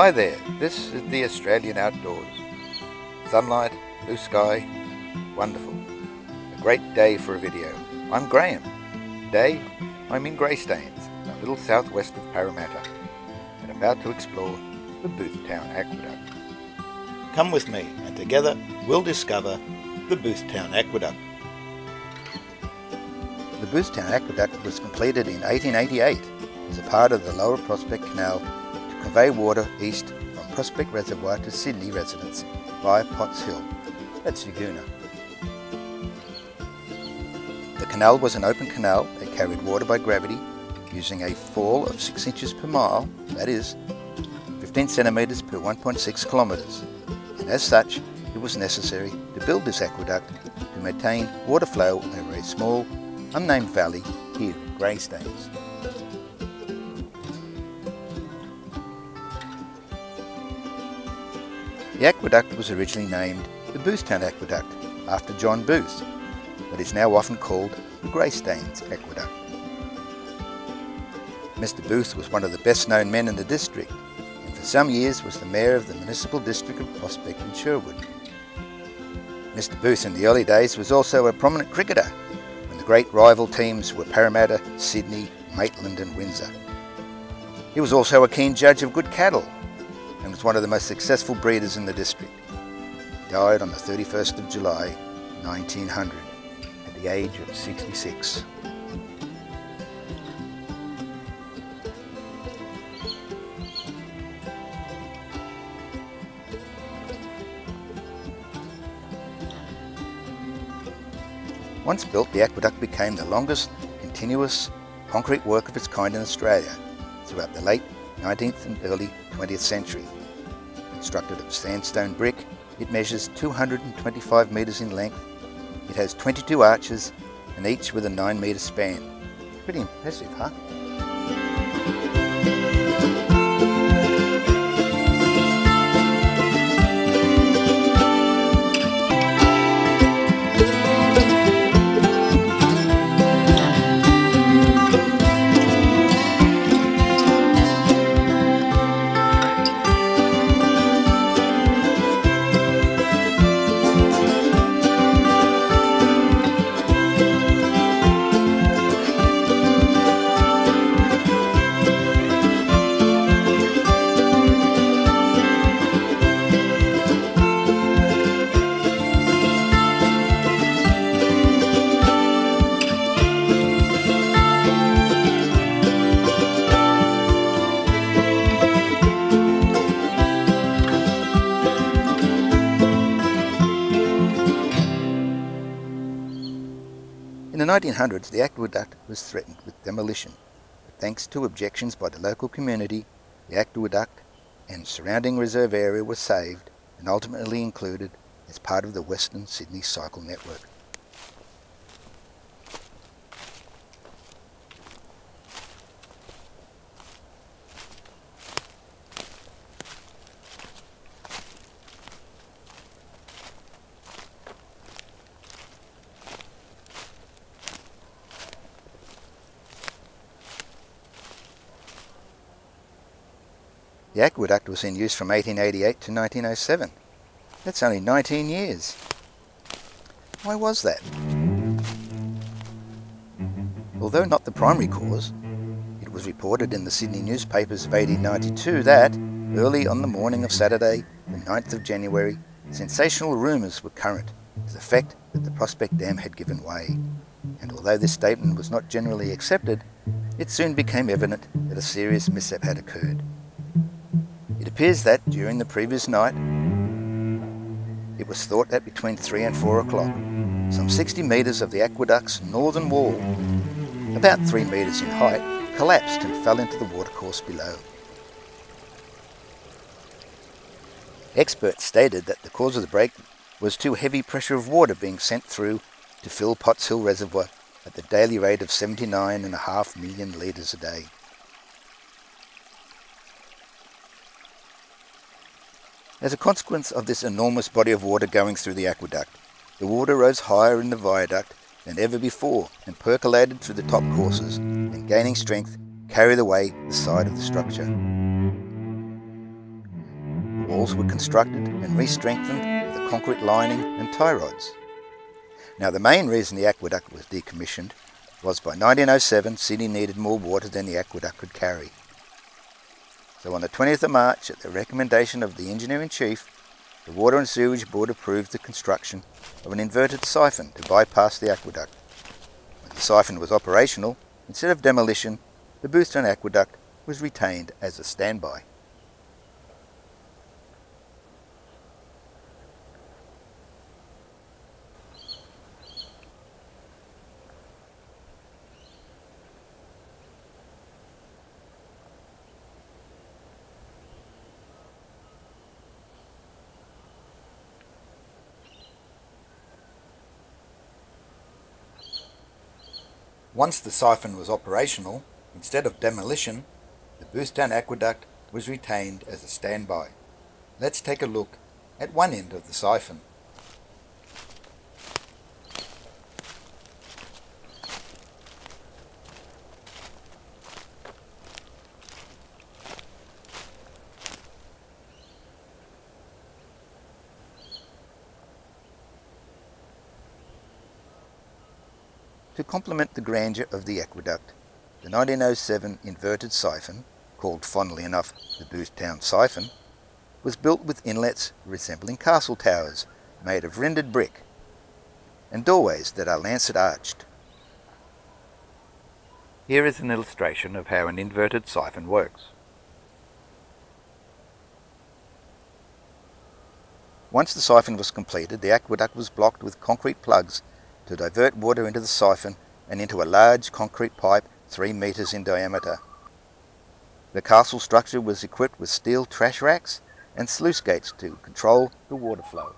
Hi there. This is the Australian outdoors. Sunlight, blue sky, wonderful. A great day for a video. I'm Graham. Today, I'm in Greystanes, a little southwest of Parramatta, and about to explore the Boothtown Aqueduct. Come with me, and together we'll discover the Boothtown Aqueduct. The Boothtown Aqueduct was completed in 1888 as a part of the Lower Prospect Canal convey water east from Prospect Reservoir to Sydney residents via Potts Hill. That's Yagoona. The canal was an open canal that carried water by gravity using a fall of 6 inches per mile, that is, 15 centimetres per 1.6 kilometres, and as such it was necessary to build this aqueduct to maintain water flow over a small, unnamed valley here in Greystanes. The aqueduct was originally named the Boothtown Aqueduct after John Booth, but is now often called the Greystanes Aqueduct. Mr Booth was one of the best known men in the district and for some years was the mayor of the municipal district of Prospect and Sherwood. Mr Booth in the early days was also a prominent cricketer when the great rival teams were Parramatta, Sydney, Maitland and Windsor. He was also a keen judge of good cattle and was one of the most successful breeders in the district. He died on the 31st of July 1900 at the age of 66. Once built, the aqueduct became the longest continuous concrete work of its kind in Australia throughout the late 19th and early 20th century. Constructed of sandstone brick, it measures 225 metres in length. It has 22 arches and each with a 9 metre span. Pretty impressive, huh? 1900s, the aqueduct was threatened with demolition, but thanks to objections by the local community, the aqueduct and surrounding reserve area were saved and ultimately included as part of the Western Sydney Cycle Network. The aqueduct was in use from 1888 to 1907. That's only 19 years. Why was that? Although not the primary cause, it was reported in the Sydney newspapers of 1892 that, early on the morning of Saturday, the 9th of January, sensational rumours were current to the effect that the Prospect Dam had given way. And although this statement was not generally accepted, it soon became evident that a serious mishap had occurred. It appears that during the previous night, it was thought that between 3 and 4 o'clock, some 60 metres of the aqueduct's northern wall, about 3 metres in height, collapsed and fell into the watercourse below. Experts stated that the cause of the break was too heavy pressure of water being sent through to fill Potts Hill Reservoir at the daily rate of 79.5 million litres a day. As a consequence of this enormous body of water going through the aqueduct, the water rose higher in the viaduct than ever before and percolated through the top courses and gaining strength carried away the side of the structure. The walls were constructed and re-strengthened with a concrete lining and tie rods. Now the main reason the aqueduct was decommissioned was by 1907 Sydney needed more water than the aqueduct could carry. So on the 20th of March, at the recommendation of the Engineer-in-Chief, the Water and Sewage Board approved the construction of an inverted siphon to bypass the aqueduct. When the siphon was operational, instead of demolition, the Boothtown Aqueduct was retained as a standby. Once the siphon was operational, instead of demolition, the Boothtown Aqueduct was retained as a standby. Let's take a look at one end of the siphon. To complement the grandeur of the aqueduct, the 1907 inverted siphon, called fondly enough the Boothtown Siphon, was built with inlets resembling castle towers made of rendered brick and doorways that are lancet arched. Here is an illustration of how an inverted siphon works. Once the siphon was completed, the aqueduct was blocked with concrete plugs to divert water into the siphon and into a large concrete pipe 3 metres in diameter. The castle structure was equipped with steel trash racks and sluice gates to control the water flow.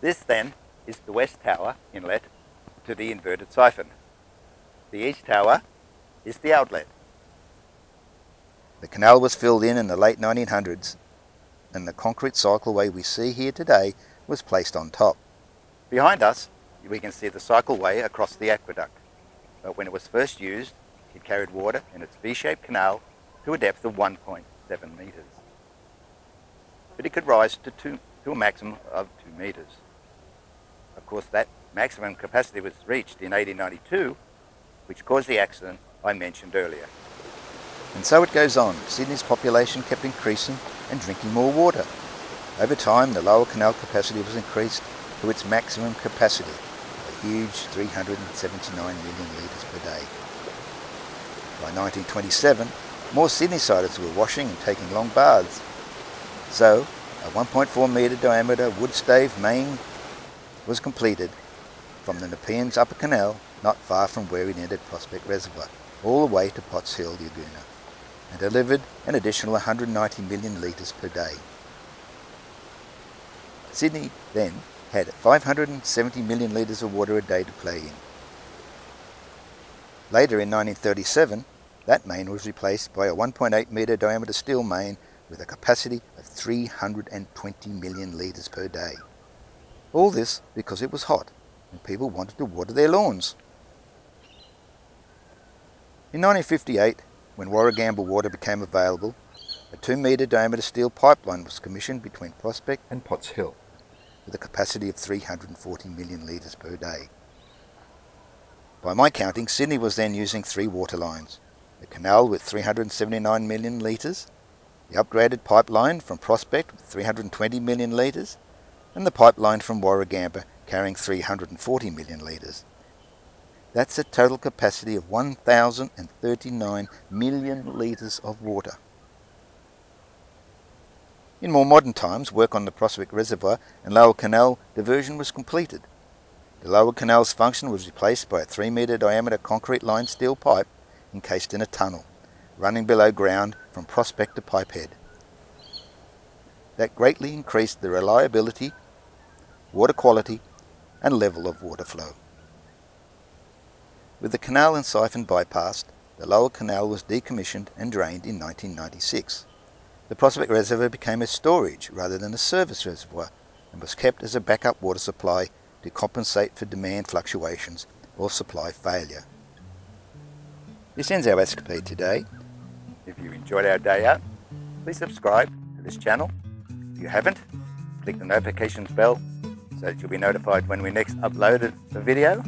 This then is the west tower inlet to the inverted siphon. The east tower is the outlet. The canal was filled in in the late 1900s and the concrete cycleway we see here today was placed on top. Behind us, we can see the cycleway across the aqueduct. But when it was first used, it carried water in its V-shaped canal to a depth of 1.7 metres. But it could rise to, two, to a maximum of 2 metres. Of course, that maximum capacity was reached in 1892, which caused the accident I mentioned earlier. And so it goes on. Sydney's population kept increasing and drinking more water. Over time, the lower canal capacity was increased to its maximum capacity, a huge 379 million litres per day. By 1927, more Sydneysiders were washing and taking long baths. So, a 1.4 metre diameter wood stave main was completed from the Nepean's Upper Canal, not far from where it entered Prospect Reservoir, all the way to Potts Hill Yagoona, and delivered an additional 190 million litres per day. Sydney then had 570 million litres of water a day to play in. Later in 1937, that main was replaced by a 1.8 metre diameter steel main with a capacity of 320 million litres per day. All this because it was hot and people wanted to water their lawns. In 1958, when Warragamba water became available, a 2 metre diameter steel pipeline was commissioned between Prospect and Potts Hill with a capacity of 340 million litres per day. By my counting, Sydney was then using three water lines. The canal with 379 million litres, the upgraded pipeline from Prospect with 320 million litres, and the pipeline from Warragamba carrying 340 million litres. That's a total capacity of 1,039 million litres of water. In more modern times, work on the Prospect Reservoir and Lower Canal diversion was completed. The Lower Canal's function was replaced by a 3 metre diameter concrete lined steel pipe encased in a tunnel, running below ground from Prospect to Pipehead. That greatly increased the reliability, water quality and level of water flow. With the canal and siphon bypassed, the lower canal was decommissioned and drained in 1996. The Prospect Reservoir became a storage rather than a service reservoir and was kept as a backup water supply to compensate for demand fluctuations or supply failure. This ends our escapade today. If you enjoyed our day out, please subscribe to this channel. If you haven't, click the notifications bell so that you'll be notified when we next upload a video.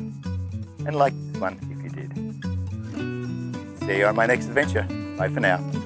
And like this one if you did. See you on my next adventure. Bye for now.